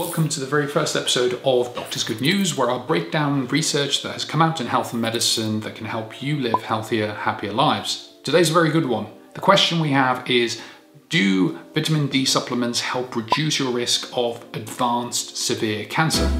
Welcome to the very first episode of Doctor's Good News, where I'll break down research that has come out in health and medicine that can help you live healthier, happier lives. Today's a very good one. The question we have is Do vitamin D supplements help reduce your risk of advanced severe cancer?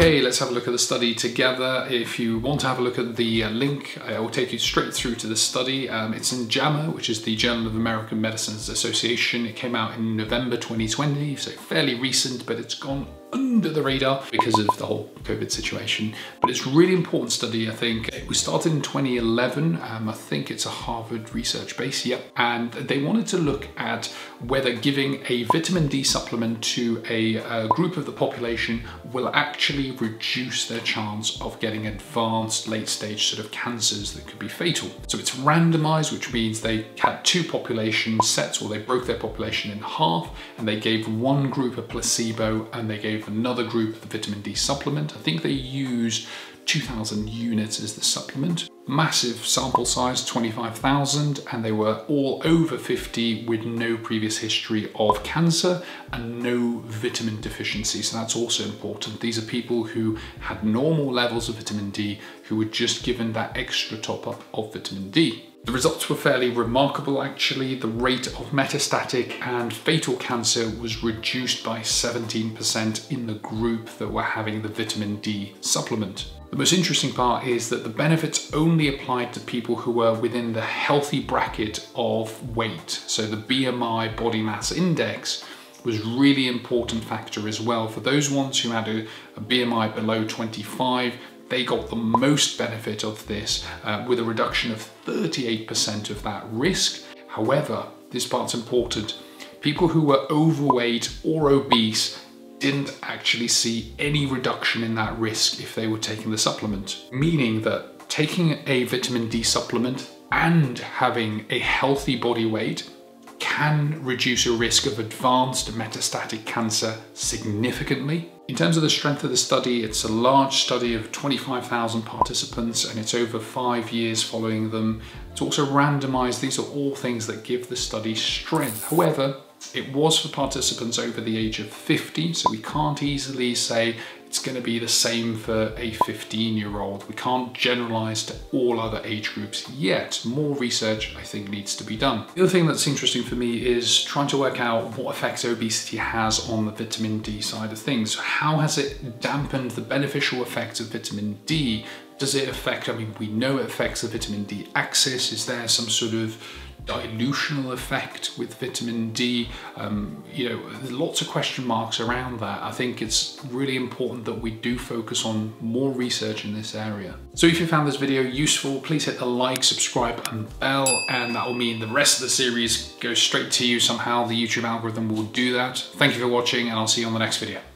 Okay, let's have a look at the study together. If you want to have a look at the uh, link, I will take you straight through to the study. Um, it's in JAMA, which is the Journal of American Medicines Association. It came out in November 2020, so fairly recent, but it's gone under the radar because of the whole COVID situation. But it's really important study, I think. It was started in 2011. Um, I think it's a Harvard research base, yep. And they wanted to look at whether giving a vitamin D supplement to a, a group of the population will actually reduce their chance of getting advanced late stage sort of cancers that could be fatal. So it's randomized, which means they had two population sets or they broke their population in half and they gave one group a placebo and they gave another group the vitamin D supplement. I think they used 2,000 units as the supplement. Massive sample size, 25,000, and they were all over 50 with no previous history of cancer and no vitamin deficiency. So that's also important. These are people who had normal levels of vitamin D who were just given that extra top up of vitamin D. The results were fairly remarkable actually. The rate of metastatic and fatal cancer was reduced by 17% in the group that were having the vitamin D supplement. The most interesting part is that the benefits only applied to people who were within the healthy bracket of weight. So the BMI body mass index was really important factor as well. For those ones who had a, a BMI below 25, they got the most benefit of this uh, with a reduction of 38% of that risk. However, this part's important. People who were overweight or obese didn't actually see any reduction in that risk if they were taking the supplement, meaning that taking a vitamin D supplement and having a healthy body weight can reduce a risk of advanced metastatic cancer significantly. In terms of the strength of the study, it's a large study of 25,000 participants and it's over five years following them. It's also randomized. These are all things that give the study strength. However, it was for participants over the age of 50, so we can't easily say it's going to be the same for a 15 year old. We can't generalize to all other age groups yet. More research, I think, needs to be done. The other thing that's interesting for me is trying to work out what effects obesity has on the vitamin D side of things. How has it dampened the beneficial effects of vitamin D? Does it affect, I mean, we know it affects the vitamin D axis. Is there some sort of dilutional effect with vitamin D. Um, you know, there's lots of question marks around that. I think it's really important that we do focus on more research in this area. So if you found this video useful, please hit the like, subscribe and bell, and that will mean the rest of the series goes straight to you somehow. The YouTube algorithm will do that. Thank you for watching and I'll see you on the next video.